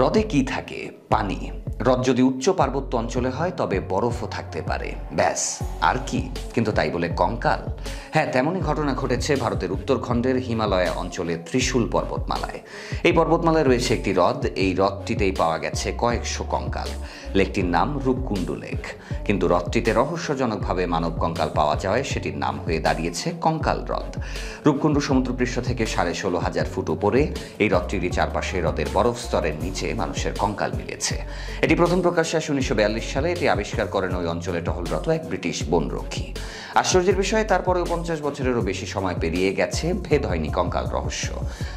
হ্রদে কি থাকে? পানি। হ্রদ যদি উচ্চ পার্বত্য অঞ্চলে হয়, তবে বরফও থাকতে পারে। ব্যাস, আর কি? কিন্তু তাই বলে কঙ্কাল? হ্যাঁ তেমনই ঘটনা ঘটেছে ভারতের উত্তরখণ্ডের হিমালয় অঞ্চলে ত্রিশূল পর্বতমালায়। এই পর্বতমালায় রয়েছে একটি হ্রদ। এই হ্রদটিতেই পাওয়া গেছে কয়েকশো কঙ্কাল। লেকটির নাম রূপকুণ্ডু লেক। কিন্তু হ্রদটিতে রহস্যজনকভাবে মানব কঙ্কাল পাওয়া যাওয়ায় সেটির নাম হয়ে দাঁড়িয়েছে কঙ্কাল হ্রদ। রূপকুণ্ডু সমুদ্রপৃষ্ঠ থেকে সাড়ে ষোলো হাজার ফুট উপরে। এই হ্রদটিরই চারপাশে হ্রদের বরফ স্তরের নিচে মানুষের কঙ্কাল মিলেছে। এটি প্রথম প্রকাশ্যে আসে উনিশশো বিয়াল্লিশ সালে। এটি আবিষ্কার করেন ওই অঞ্চলে টহলরত এক ব্রিটিশ বনরক্ষী। আশ্চর্যের বিষয়ে, তারপরেও পঞ্চাশ বছরেরও বেশি সময় পেরিয়ে গেছে ভেদ হয়নি কঙ্কাল রহস্য।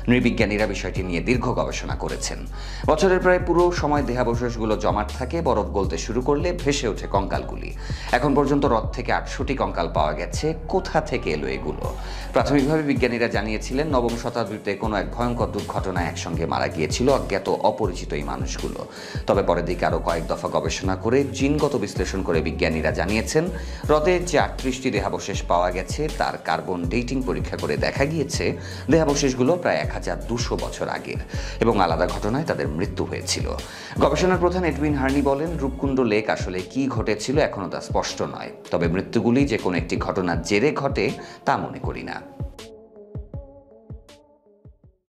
নৃবিজ্ঞানীরা বিষয়টি নিয়ে দীর্ঘ গবেষণা করেছেন। বছরের প্রায় পুরো সময় দেহাবশেষগুলো জমাট থাকে, বরফ গলতে শুরু করলে ভেসে ওঠে কঙ্কালগুলি। এখন পর্যন্ত রথ থেকে আটশোটি কঙ্কাল পাওয়া গেছে। কোথা থেকে এলো এগুলো? প্রাথমিকভাবে বিজ্ঞানীরা জানিয়েছিলেন, নবম শতাব্দীতে কোনো এক ভয়ঙ্কর দুর্ঘটনায় একসঙ্গে মারা গিয়েছিল। অজ্ঞাত, অপরিচিত এই মানুষগুলো। তবে পরের দিকে আরও কয়েক দফা গবেষণা করে জিনগত বিশ্লেষণ করে বিজ্ঞানীরা জানিয়েছেন, হ্রদে যে আটত্রিশটি দেহাবশেষ পাওয়া গেছে, তার কার্বন ডেটিং পরীক্ষা করে দেখা গিয়েছে, দেহাবশেষগুলো প্রায় এক হাজার দুশো বছর আগের এবং আলাদা ঘটনায় তাদের মৃত্যু হয়েছিল। গবেষণার প্রধান এডউইন হার্নি বলেন, রূপকুণ্ড লেক আসলে কি ঘটেছিল এখনও তা স্পষ্ট নয়, তবে মৃত্যুগুলি যে কোনো একটি ঘটনার জেরে ঘটে তা মনে করি না।